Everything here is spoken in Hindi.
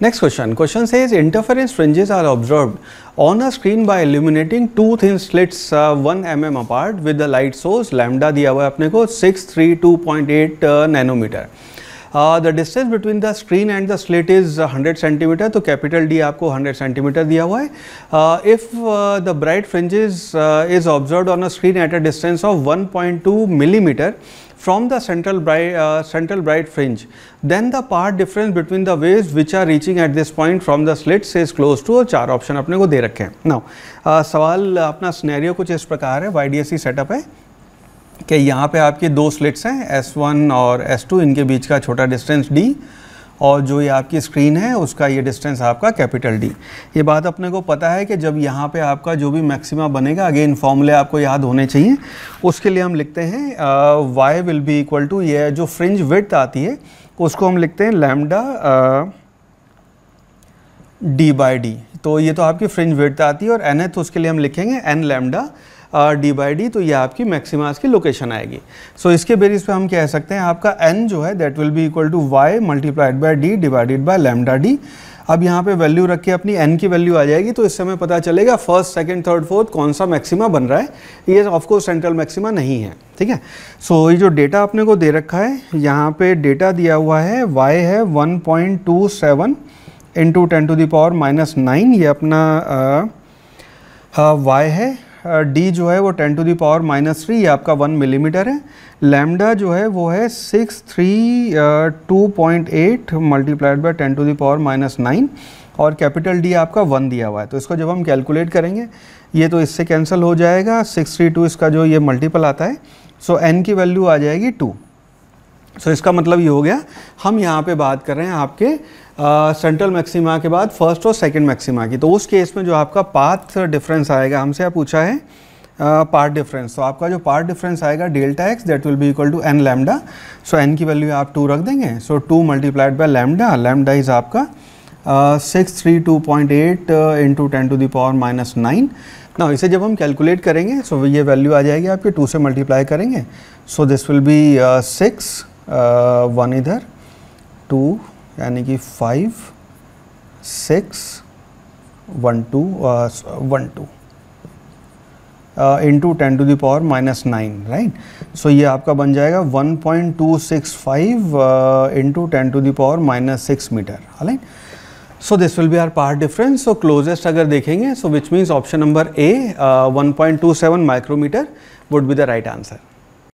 Next question. Question says interference fringes are observed on a screen by illuminating two thin slits uh, 1 mm apart with the light source lambda दिया हुआ है अपने को 632.8 nanometre The distance between the screen and the slate is 100 centimetre तो कैपिटल डी आपको 100 सेंटीमीटर दिया हुआ है। If the bright fringe is is observe on a screen at a distance of 1.2 millimetre from the central central bright fringe then the path difference between the waves which are reaching at this point from the slits is close to चार ऑप्शन अपने को दे रखे हैं। ना सवाल, अपना स्नैरियो कुछ इस प्रकार है Y D S C setup है। कि यहाँ पे आपके दो स्लिट्स हैं S1 और S2 इनके बीच का छोटा डिस्टेंस D, और जो ये आपकी स्क्रीन है, उसका ये डिस्टेंस आपका कैपिटल डी ये बात अपने को पता है कि जब यहाँ पे आपका जो भी मैक्सिमा बनेगा अगेन फॉर्मूले आपको याद होने चाहिए, उसके लिए हम लिखते हैं Y will be equal to ये जो फ्रिंज विथ आती है, उसको हम लिखते हैं लैमडा डी बाई डी तो ये तो आपकी फ्रिंज विथ आती है और एन है तो उसके लिए हम लिखेंगे N lambda D by D तो ये आपकी मैक्सिमास की लोकेशन आएगी। सो so, इसके बेसिस पे हम कह सकते हैं आपका एन जो है that will be equal to Y multiplied by D divided by lambda D अब यहाँ पे वैल्यू रख के अपनी एन की वैल्यू आ जाएगी तो इससे हमें पता चलेगा फ़र्स्ट सेकंड थर्ड फोर्थ कौन सा मैक्सिमा बन रहा है। ये ऑफकोर्स सेंट्रल मैक्सिमा नहीं है ठीक है? सो so, ये जो डेटा आपने को दे रखा है यहाँ पे डेटा दिया हुआ है वाई है one point two seven into ten to the power minus nine ये अपना वाई है। डी जो है वो ten to the power minus three ये आपका वन मिलीमीटर है। लैमडा जो है वो है six three two point eight multiplied by ten to the power minus nine और कैपिटल डी आपका वन दिया हुआ है। तो इसको जब हम कैलकुलेट करेंगे ये तो इससे कैंसिल हो जाएगा। सिक्स थ्री टू इसका जो ये मल्टीपल आता है सो so, एन की वैल्यू आ जाएगी टू। सो so, इसका मतलब ये हो गया हम यहाँ पे बात कर रहे हैं आपके सेंट्रल मैक्सिमा के बाद फ़र्स्ट और सेकंड मैक्सिमा की। तो उस केस में जो आपका पाथ डिफरेंस आएगा हमसे आप पूछा है पार्ट डिफरेंस तो आपका जो पार्ट डिफरेंस आएगा delta X that will be equal to N lambda so N की वैल्यू आप टू रख देंगे। So two multiplied by lambda lambda is आपका six three two point eight into ten to the power minus nine ना इसे जब हम कैलकुलेट करेंगे सो so ये वैल्यू आ जाएगी आपके टू से मल्टीप्लाई करेंगे। So this will be six one इधर टू यानी कि five six one two one two into ten to the power minus nine right so ये आपका बन जाएगा one point two six five into ten to the power minus six metre right so this will be our path difference so closest अगर देखेंगे so which means option number A one point two seven micrometre would be the right answer